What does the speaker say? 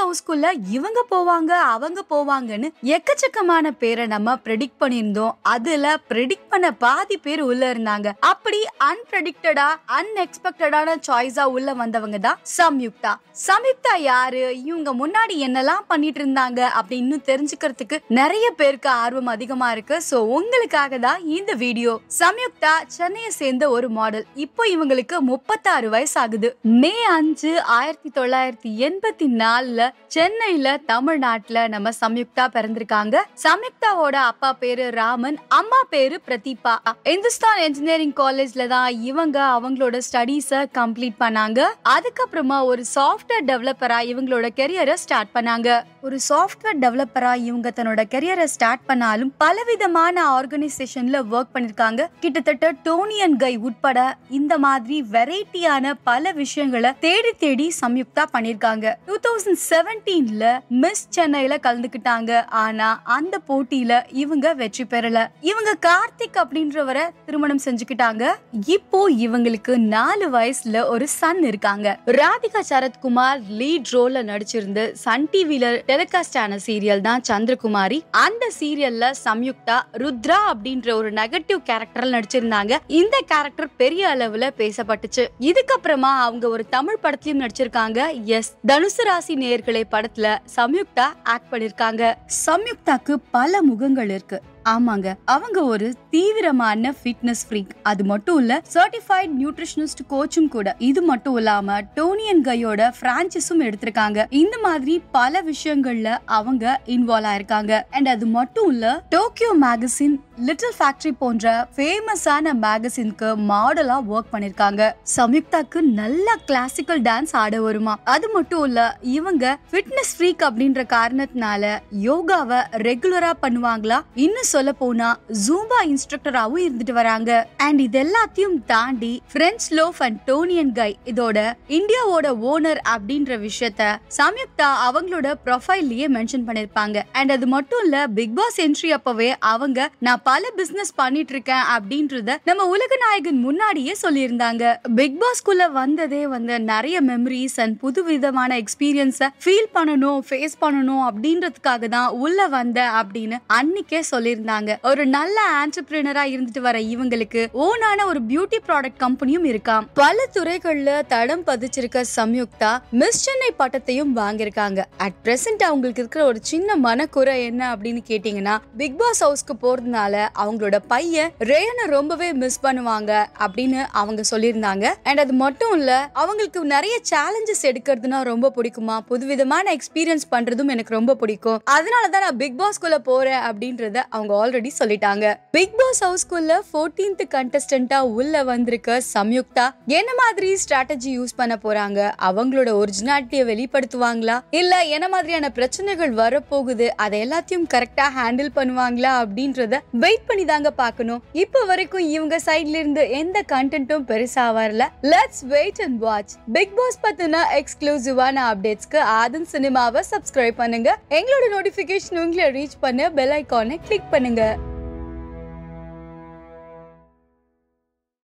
House ஹவுஸ்குள்ள இவங்க போவாங்க அவங்க போவாங்கன்னு எக்கச்சக்கமான பேரை நம்ம ப்ரெடிக்ட் பண்ணியிருந்தோம். அதுல ப்ரெடிக்ட் பண்ண பாதி பேர் உள்ள இருந்தாங்க. அப்படி அன்பிரடிக்டடா அன்எக்ஸ்பெக்டடான சாய்ஸா உள்ள வந்தவங்க தான் சம்யுக்தா. சம்யுக்தா யாரு? இவங்க முன்னாடி என்னெல்லாம் பண்ணிட்டு இருந்தாங்க அப்படின்னு தெரிஞ்சுக்கிறதுக்கு நிறைய பேருக்கு ஆர்வம் அதிகமா இருக்கு. சோ உங்களுக்காக தான் இந்த வீடியோ சம்யுக்தா சென்னையை சேர்ந்த ஒரு மாடல் இப்போ இவங்களுக்கு முப்பத்தாறு வயசு ஆகுது. மே அஞ்சு ஆயிரத்தி தொள்ளாயிரத்தி எண்பத்தி நாலுல சென்னையில தமிழ்நாட்டுல நம்ம சம்யுக்தா பிறந்திருக்காங்க. சம்யுக்தாவோட அப்பா பேரு ராமன் அம்மா பேரு பிரதீபா. இந்துஸ்தான் இன்ஜினியரிங் காலேஜ்ல தான் இவங்க அவங்களோட ஸ்டடீஸ கம்ப்ளீட் பண்ணாங்க. அதுக்கப்புறமா ஒரு சாஃப்ட்வேர் டெவலப்பரா இவங்களோட கெரியரை ஸ்டார்ட் பண்ணாங்க. ஒரு சாஃப்ட்வேர் டெவலப்பரா இவங்க தன்னோட கெரியரை ஸ்டார்ட் பண்ணாலும் பலவிதமான ஆர்கனைசேஷன்ல ஒர்க் பண்ணிருக்காங்க. கிட்டத்தட்ட டோனி அண்ட் கை உட்பட இந்த மாதிரி வெரைட்டியான பல விஷயங்களை தேடி தேடி சம்யுக்தா பண்ணிருக்காங்க. டூ தௌசண்ட் செவன்டீன்ல மிஸ் சென்னையில கலந்துக்கிட்டாங்க. ஆனா அந்த போட்டியில இவங்க வெற்றி பெறல. இவங்க கார்த்திக் அப்படின்றவரை திருமணம் செஞ்சுக்கிட்டாங்க. இப்போ இவங்களுக்கு நாலு வயசுல ஒரு சன் இருக்காங்க. ராதிகா சரத்குமார் லீட் ரோல்ல நடிச்சிருந்து சன் டிவில டெலிகாஸ்ட் ஆன சீரியல் தான் சந்திரகுமாரி. அந்த சீரியல்ல சம்யுக்தா ருத்ரா அப்படின்ற ஒரு நெகட்டிவ் கேரக்டர்ல நடிச்சிருந்தாங்க. இந்த கேரக்டர் பெரிய அளவுல பேசப்பட்டுச்சு. இதுக்கப்புறமா அவங்க ஒரு தமிழ் படத்திலும் நடிச்சிருக்காங்க. எஸ் தனுசு ராசி நேயர்களே படத்துல சம்யுக்தா ஆக்ட் பண்ணிருக்காங்க. சம்யுக்தாக்கு பல முகங்கள் இருக்கு. ஆமாங்க. அவங்க ஒரு தீவிரமான ஃபிட்னஸ் ஃப்ரீக் அது மட்டும் இல்ல சர்டிஃபைட் நியூட்ரிஷனிஸ்ட் கோச்சும் கூட. இது மட்டும் இல்லாம டோனியன் கையோட பிரான்ச்சஸும் எடுத்திருக்காங்க. இந்த மாதிரி பல விஷயங்கள்ல அவங்க இன்வால்வ் ஆயிருக்காங்க. அண்ட் அது மட்டும் இல்ல டோக்கியோ மேகசின் லிட்டில் ஃபேக்டரி போன்ற ஃபேமஸான மேகசின்க்கு மாடலா ஒர்க் பண்ணிருக்காங்க. சம்யுக்தாக்கு நல்ல கிளாசிக்கல் டான்ஸ் ஆட வருமா? அது மட்டும் இல்ல இவங்க ஃபிட்னஸ் ஃப்ரீக் அப்படின்ற காரணத்தினால யோகாவை ரெகுலரா பண்ணுவாங்களா? இன்னும் சொல்ல போனா ஜூம்பா இன்ஸ்ட்ரக்டராவும் இருந்துட்டு வராங்க. அண்ட் இது எல்லாத்தையும் தாண்டி French loaf and Toni and Guy இதோட இந்தியாவோட ஓனர் அப்படின்ற விஷயத்த சம்யுக்தா அவங்களோட ப்ரொஃபைல்லயே மென்ஷன் பண்ணிருப்பாங்க. அண்ட் அது மட்டும் இல்ல பிக் பாஸ் என்ட்ரி அப்பவே அவங்க நான் பல பிசினஸ் பண்ணிட்டு இருக்கேன் அப்படின்றத நம்ம உலக நாயகன் முன்னாடியே சொல்லியிருந்தாங்க. பிக் பாஸ்குள்ள வந்ததே வந்து நிறைய மெமரிஸ் அண்ட் புது விதமான எக்ஸ்பீரியன்ஸ ஃபீல் பண்ணணும் ஃபேஸ் பண்ணணும் அப்படின்றதுக்காக தான் உள்ள வந்த அப்படின்னு அன்னைக்கே சொல்லியிருந்தாங்க. ஒரு நல்ல ஆண்டர்பிரினரா இருந்துட்டு வர இவங்களுக்கு ஓனான ஒரு பியூட்டி ப்ராடக்ட் கம்பெனியும் இருக்காம். பல துறைகள்ல தடம் பதிச்சிருக்க சம்யுக்தா மிஸ் சென்னை பட்டத்தையும் வாங்கியிருக்காங்க. அட் பிரசன்ட் அவங்களுக்கு இருக்கிற ஒரு சின்ன மனக்குறை என்ன அப்படின்னு கேட்டீங்கன்னா பிக் பாஸ் ஹவுஸ்க்கு போறதுனால அவங்களோட பையன் ரேயனை ரொம்பவே மிஸ் பண்ணுவாங்க அப்படின்னு அவங்க சொல்லியிருந்தாங்க. அண்ட் அது மட்டும் இல்ல அவங்களுக்கு நிறைய சேலஞ்சஸ் எடுக்கிறதுனா ரொம்ப பிடிக்குமா? புதுவிதமான எக்ஸ்பீரியன்ஸ் பண்றதும் எனக்கு ரொம்ப பிடிக்கும். அதனால தான் நான் பிக் பாஸ்குள்ள போறேன் அப்படின்றத அவங்க ஆல்ரெடி சொல்லிட்டாங்க. பிக் பாஸ் ஹவுஸ்குள்ள 14th கண்டஸ்டன்டா உள்ள வந்திருக்க சம்யுக்தா என்ன மாதிரி ஸ்ட்ராட்டஜி யூஸ் பண்ண போறாங்க? அவங்களோட ஒரிஜினாலிட்டியை வெளிப்படுத்துவாங்களா? இல்ல என்ன மாதிரியான பிரச்சனைகள் வரப்போகுது? அதை எல்லாத்தையும் கரெக்டா ஹேண்டில் பண்ணுவாங்களா? அப்படின்றத வெயிட் பண்ணி தாங்க பார்க்கணும். இப்போ வரைக்கும் இவங்க சைட்ல இருந்து எந்த கண்டென்ட்டும் பெருசா வரல. Let's wait and watch Bigg Boss பத்தின எக்ஸ்க்ளூசிவான அப்டேட்ஸ்க்கு ஆதன் சினிமாவை சப்ஸ்கிரைப் பண்ணுங்க. எங்களோட நோட்டிபிகேஷன் உங்களை ரீச் பண்ண பெல் ஐக்கானை கிளிக் பண்ணுங்க. பண்ணுங்கள்